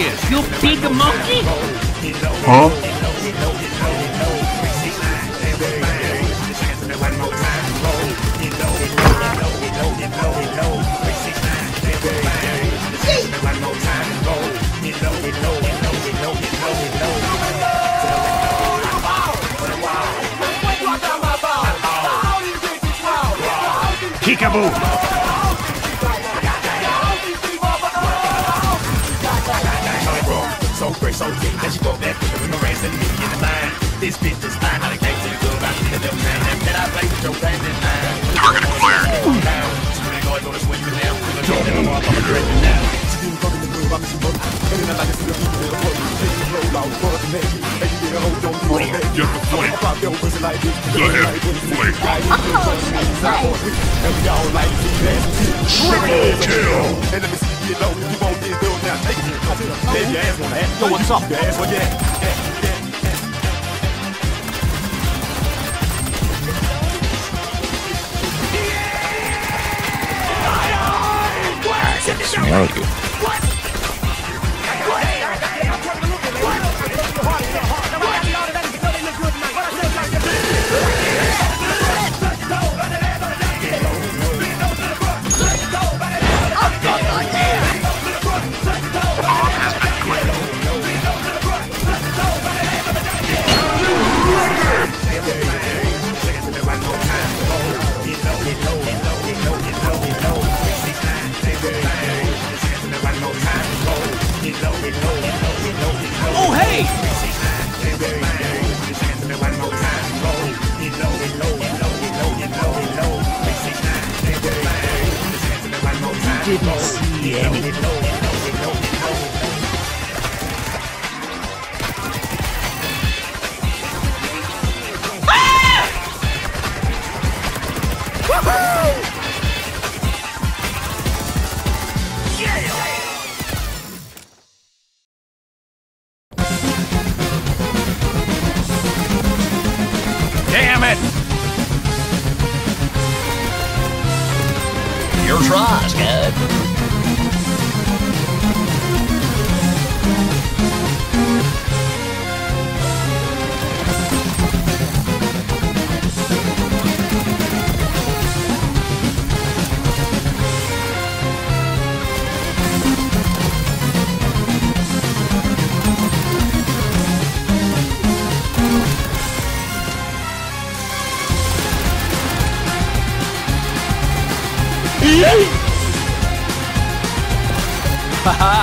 here, you big monkey! Huh? Peekaboo! Thick, that she go back with the boomerangs and me in the line. This bitch is fine, to the club, I a little man. That I play with your friend in. The the the then I the the the the the. Triple kill. Get low. You won't get through now. Take it. Baby, your ass wanna act. Yo, what's up? Your ass, yeah. Smell you. Didn't see any. Try, Scud. はは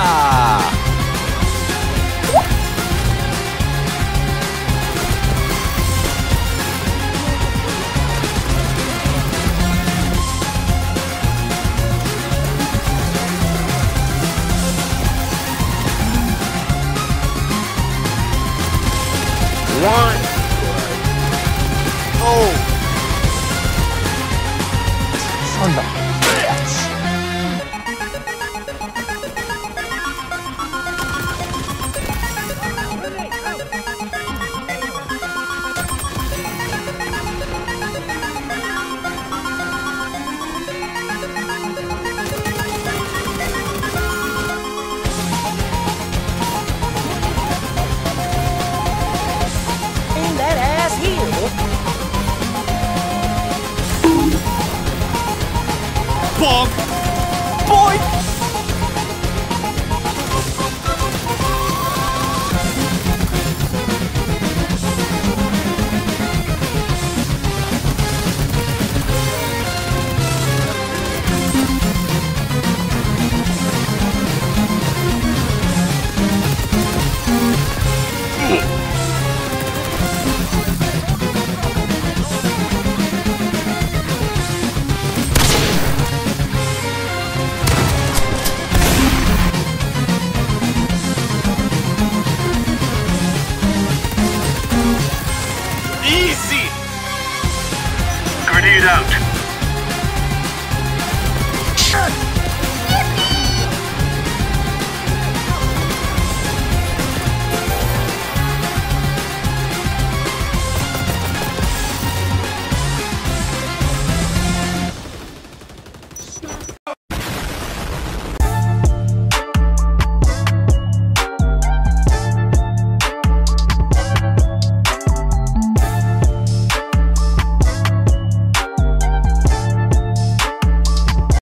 3。